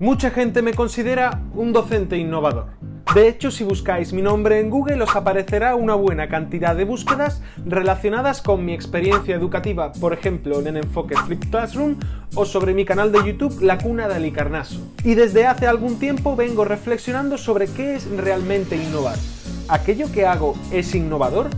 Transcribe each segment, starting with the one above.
Mucha gente me considera un docente innovador. De hecho, si buscáis mi nombre en Google os aparecerá una buena cantidad de búsquedas relacionadas con mi experiencia educativa, por ejemplo en el enfoque Flip Classroom o sobre mi canal de YouTube La Cuna de Alicarnaso. Y desde hace algún tiempo vengo reflexionando sobre qué es realmente innovar. ¿Aquello que hago es innovador?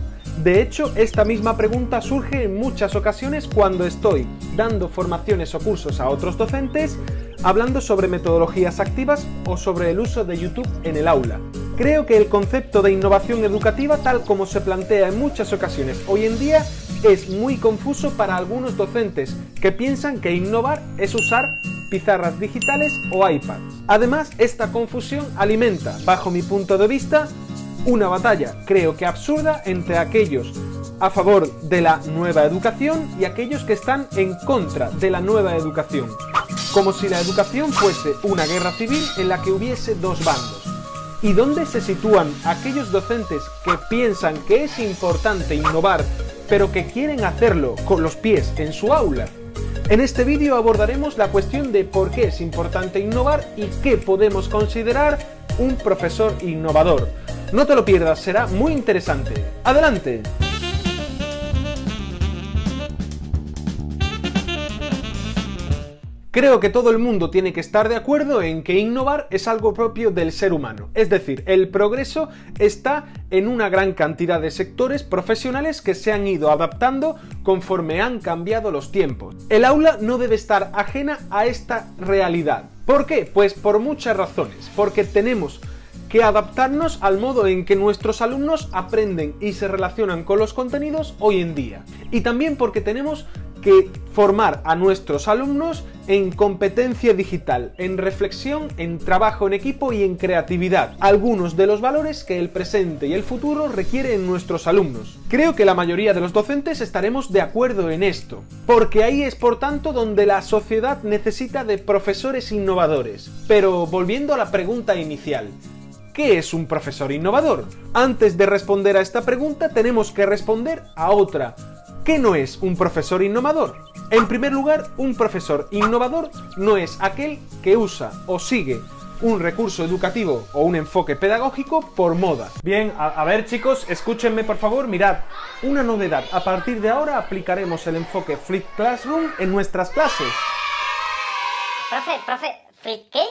De hecho, esta misma pregunta surge en muchas ocasiones cuando estoy dando formaciones o cursos a otros docentes hablando sobre metodologías activas o sobre el uso de YouTube en el aula. Creo que el concepto de innovación educativa, tal como se plantea en muchas ocasiones hoy en día, es muy confuso para algunos docentes que piensan que innovar es usar pizarras digitales o iPads. Además, esta confusión alimenta, bajo mi punto de vista, una batalla, creo que absurda, entre aquellos a favor de la nueva educación y aquellos que están en contra de la nueva educación como si la educación fuese una guerra civil en la que hubiese dos bandos. ¿Y dónde se sitúan aquellos docentes que piensan que es importante innovar, pero que quieren hacerlo con los pies en su aula? En este vídeo abordaremos la cuestión de por qué es importante innovar y qué podemos considerar un profesor innovador. No te lo pierdas, será muy interesante. ¡Adelante! Creo que todo el mundo tiene que estar de acuerdo en que innovar es algo propio del ser humano. Es decir, el progreso está en una gran cantidad de sectores profesionales que se han ido adaptando conforme han cambiado los tiempos. El aula no debe estar ajena a esta realidad. ¿Por qué? Pues por muchas razones. Porque tenemos que adaptarnos al modo en que nuestros alumnos aprenden y se relacionan con los contenidos hoy en día. Y también porque tenemos que formar a nuestros alumnos en competencia digital, en reflexión, en trabajo en equipo y en creatividad, algunos de los valores que el presente y el futuro requieren nuestros alumnos. Creo que la mayoría de los docentes estaremos de acuerdo en esto, porque ahí es por tanto donde la sociedad necesita de profesores innovadores. Pero volviendo a la pregunta inicial, ¿Qué es un profesor innovador? Antes de responder a esta pregunta tenemos que responder a otra. ¿Qué no es un profesor innovador? En primer lugar, un profesor innovador no es aquel que usa o sigue un recurso educativo o un enfoque pedagógico por moda. Bien, a, ver chicos, escúchenme por favor, mirad, una novedad, a partir de ahora aplicaremos el enfoque Flip Classroom en nuestras clases. Profe, profe, ¿Flip qué?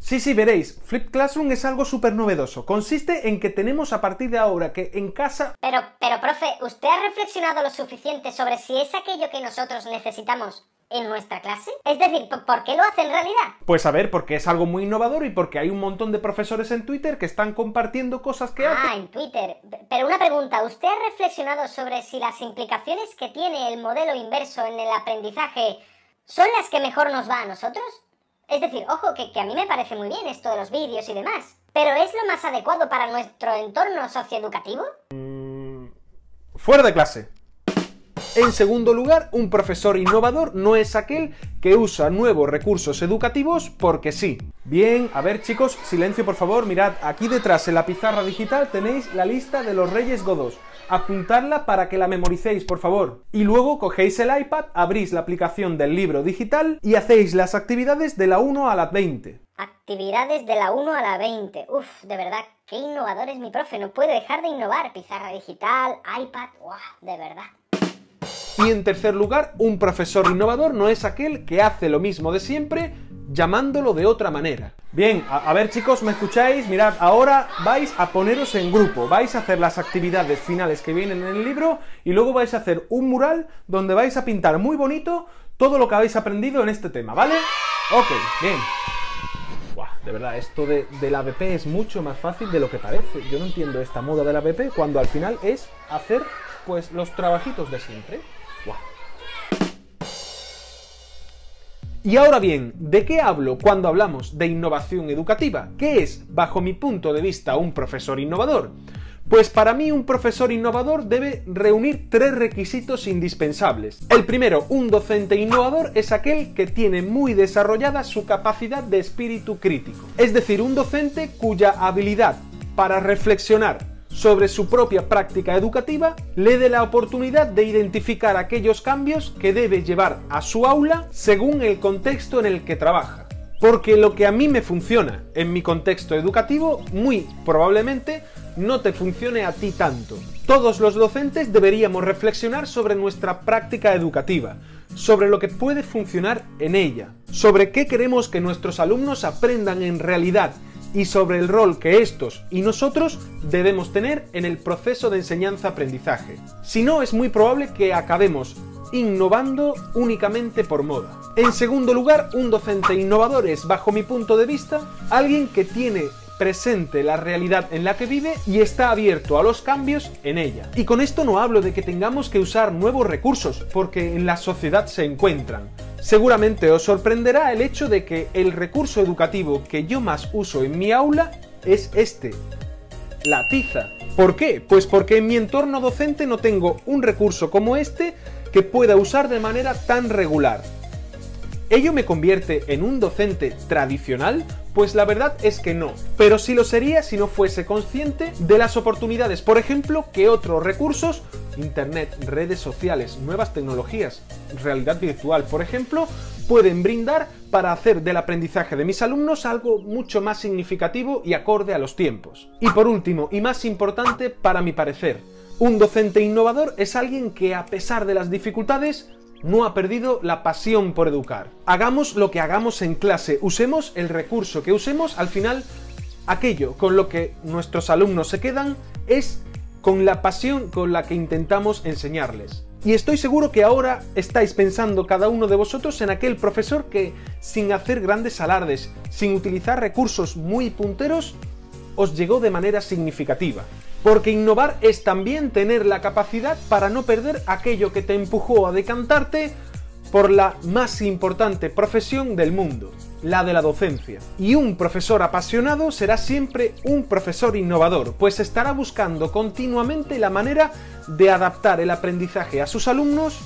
Sí, sí, veréis, Flip Classroom es algo súper novedoso. Consiste en que tenemos a partir de ahora que en casa... Pero, pero, profe, ¿usted ha reflexionado lo suficiente sobre si es aquello que nosotros necesitamos en nuestra clase? Es decir, ¿por qué lo hace en realidad? Pues a ver, porque es algo muy innovador y porque hay un montón de profesores en Twitter que están compartiendo cosas que hacen. Ah, en Twitter. Pero una pregunta, ¿usted ha reflexionado sobre si las implicaciones que tiene el modelo inverso en el aprendizaje son las que mejor nos va a nosotros? Es decir, ojo, que, a mí me parece muy bien esto de los vídeos y demás. ¿Pero es lo más adecuado para nuestro entorno socioeducativo? Mm, fuera de clase. En segundo lugar, un profesor innovador no es aquel que usa nuevos recursos educativos porque sí. Bien, a ver chicos, silencio por favor, mirad, aquí detrás en la pizarra digital tenéis la lista de los Reyes Godos apuntarla para que la memoricéis, por favor. Y luego cogéis el iPad, abrís la aplicación del libro digital y hacéis las actividades de la 1 a la 20. Actividades de la 1 a la 20. Uf, de verdad, qué innovador es mi profe. No puede dejar de innovar. Pizarra digital, iPad, ¡Wow! de verdad. Y en tercer lugar, un profesor innovador no es aquel que hace lo mismo de siempre, llamándolo de otra manera. Bien, a, ver chicos, ¿me escucháis? Mirad, ahora vais a poneros en grupo, vais a hacer las actividades finales que vienen en el libro y luego vais a hacer un mural donde vais a pintar muy bonito todo lo que habéis aprendido en este tema, ¿vale? Ok, bien. de verdad, esto de, del ABP es mucho más fácil de lo que parece. Yo no entiendo esta moda del ABP cuando al final es hacer pues los trabajitos de siempre. Y ahora bien, ¿de qué hablo cuando hablamos de innovación educativa? ¿Qué es, bajo mi punto de vista, un profesor innovador? Pues para mí un profesor innovador debe reunir tres requisitos indispensables. El primero, un docente innovador es aquel que tiene muy desarrollada su capacidad de espíritu crítico. Es decir, un docente cuya habilidad para reflexionar, sobre su propia práctica educativa, le dé la oportunidad de identificar aquellos cambios que debe llevar a su aula según el contexto en el que trabaja. Porque lo que a mí me funciona en mi contexto educativo, muy probablemente no te funcione a ti tanto. Todos los docentes deberíamos reflexionar sobre nuestra práctica educativa, sobre lo que puede funcionar en ella, sobre qué queremos que nuestros alumnos aprendan en realidad y sobre el rol que estos y nosotros debemos tener en el proceso de enseñanza-aprendizaje. Si no, es muy probable que acabemos innovando únicamente por moda. En segundo lugar, un docente innovador es, bajo mi punto de vista, alguien que tiene presente la realidad en la que vive y está abierto a los cambios en ella. Y con esto no hablo de que tengamos que usar nuevos recursos, porque en la sociedad se encuentran. Seguramente os sorprenderá el hecho de que el recurso educativo que yo más uso en mi aula es este, la tiza. ¿Por qué? Pues porque en mi entorno docente no tengo un recurso como este que pueda usar de manera tan regular. ¿Ello me convierte en un docente tradicional? Pues la verdad es que no, pero sí lo sería si no fuese consciente de las oportunidades, por ejemplo, que otros recursos, Internet, redes sociales, nuevas tecnologías, realidad virtual, por ejemplo, pueden brindar para hacer del aprendizaje de mis alumnos algo mucho más significativo y acorde a los tiempos. Y por último, y más importante para mi parecer, un docente innovador es alguien que a pesar de las dificultades no ha perdido la pasión por educar. Hagamos lo que hagamos en clase, usemos el recurso que usemos, al final aquello con lo que nuestros alumnos se quedan es con la pasión con la que intentamos enseñarles. Y estoy seguro que ahora estáis pensando cada uno de vosotros en aquel profesor que, sin hacer grandes alardes, sin utilizar recursos muy punteros, os llegó de manera significativa. Porque innovar es también tener la capacidad para no perder aquello que te empujó a decantarte por la más importante profesión del mundo, la de la docencia. Y un profesor apasionado será siempre un profesor innovador, pues estará buscando continuamente la manera de adaptar el aprendizaje a sus alumnos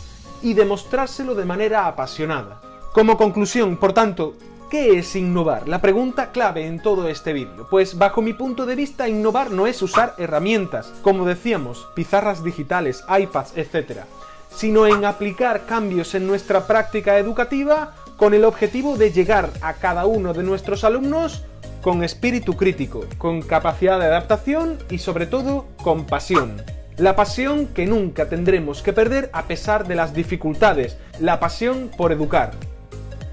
y demostrárselo de manera apasionada. Como conclusión, por tanto, ¿Qué es innovar? La pregunta clave en todo este vídeo. Pues bajo mi punto de vista, innovar no es usar herramientas, como decíamos, pizarras digitales, iPads, etc., sino en aplicar cambios en nuestra práctica educativa con el objetivo de llegar a cada uno de nuestros alumnos con espíritu crítico, con capacidad de adaptación y sobre todo con pasión. La pasión que nunca tendremos que perder a pesar de las dificultades, la pasión por educar.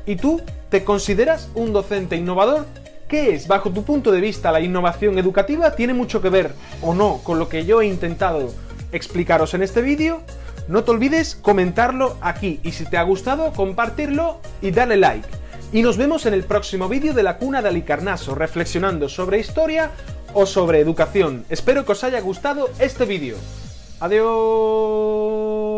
¿Y tú? ¿Te consideras un docente innovador? ¿Qué es, bajo tu punto de vista, la innovación educativa? ¿Tiene mucho que ver o no con lo que yo he intentado explicaros en este vídeo? No te olvides comentarlo aquí y si te ha gustado, compartirlo y darle like. Y nos vemos en el próximo vídeo de la cuna de Alicarnaso, reflexionando sobre historia o sobre educación. Espero que os haya gustado este vídeo. Adiós.